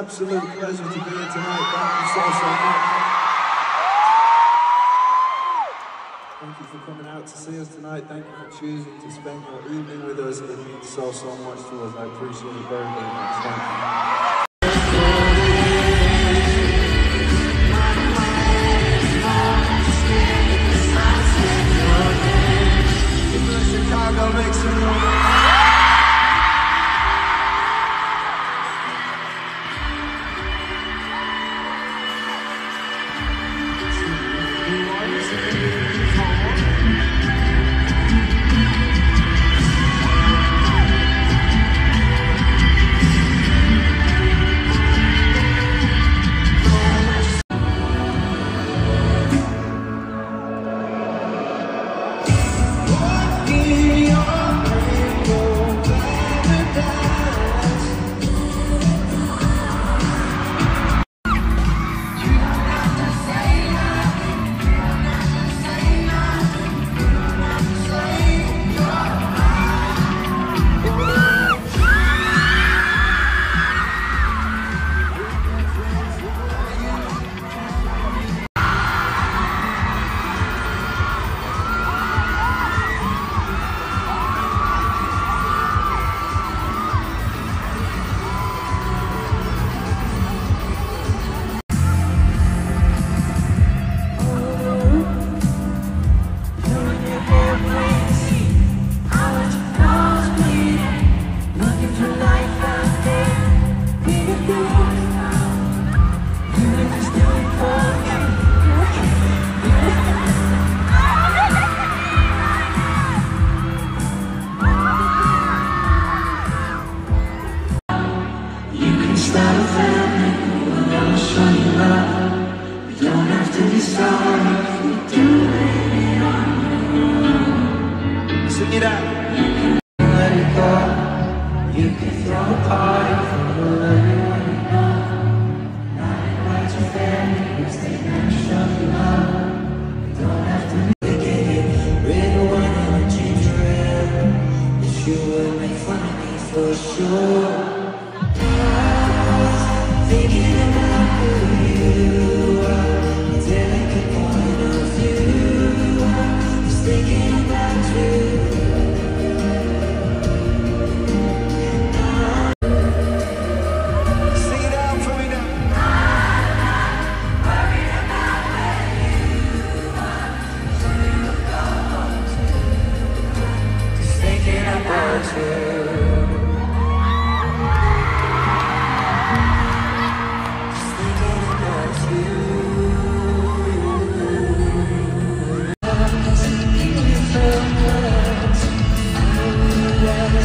absolute pleasure to be here tonight. Thank you so, so much. Thank you for coming out to see us tonight. Thank you for choosing to spend your evening with us. It means so, so much to us. I appreciate it very, very much. Thank you.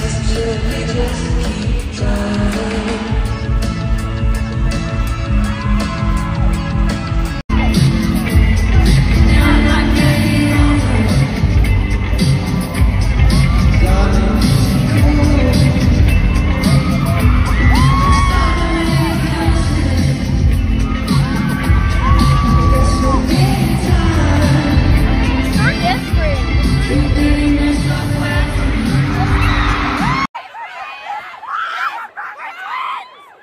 Just keep trying.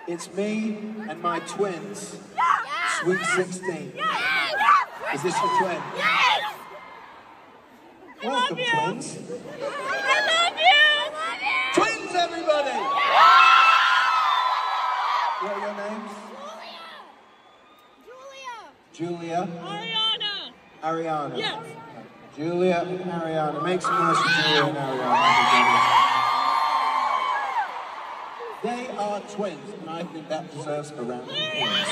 It's me and my twins. Sweet 16. Is this your twin? Yes! Welcome, twins. I love you! I love you! Twins, everybody! What are your names? Julia! Julia, Ariana! Ariana. Yes. Julia and Ariana. Make some noise for Julia and Ariana. Are twins, and I think that deserves a round of applause.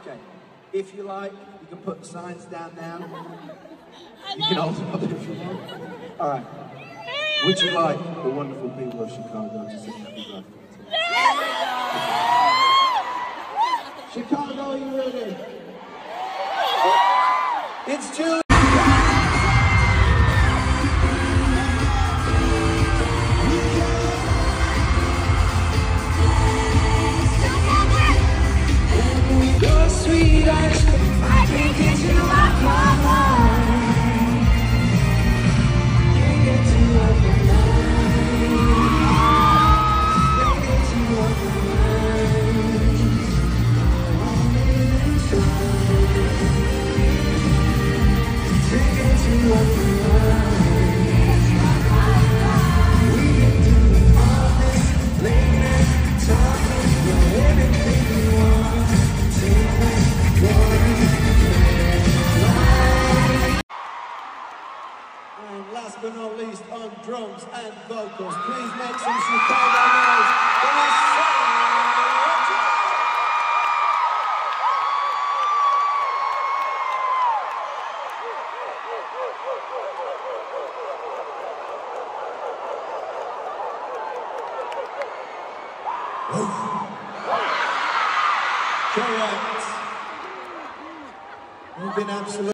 Okay. If you like, you can put the signs down now. You can hold them up if you want. All right. Would you like the wonderful people of Chicago to sing happy birthday? Chicago, you ready? It's Julie. You've been absolutely